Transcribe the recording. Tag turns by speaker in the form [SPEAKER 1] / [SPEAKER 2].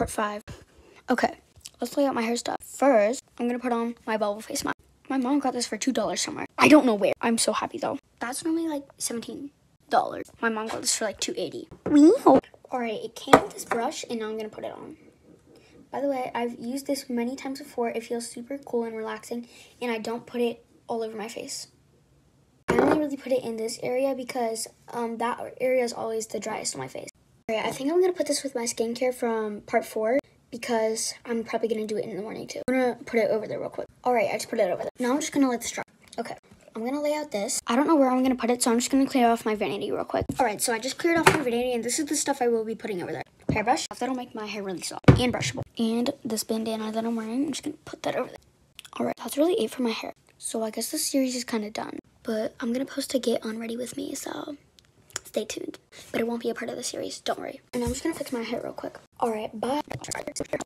[SPEAKER 1] part five. Okay, let's lay out my hair stuff. First, I'm gonna put on my bubble face mask. My mom got this for $2 somewhere. I don't know where. I'm so happy though. That's normally like $17. My mom got this for like 280 Wow. Alright, it came with this brush and now I'm gonna put it on. By the way, I've used this many times before. It feels super cool and relaxing and I don't put it all over my face. I only really put it in this area because um, that area is always the driest on my face. Alright, I think I'm gonna put this with my skincare from part four because I'm probably gonna do it in the morning too. I'm gonna put it over there real quick. Alright, I just put it over there. Now I'm just gonna let this dry. Okay. I'm gonna lay out this. I don't know where I'm gonna put it, so I'm just gonna clear off my vanity real quick. Alright, so I just cleared off my vanity and this is the stuff I will be putting over there. Hairbrush. That'll make my hair really soft and brushable. And this bandana that I'm wearing, I'm just gonna put that over there. Alright, that's really it for my hair. So I guess this series is kind of done. But I'm gonna post a get on ready with me, so stay tuned. But it won't be a part of the series, don't worry. And I'm just gonna fix my hair real quick. Alright, bye.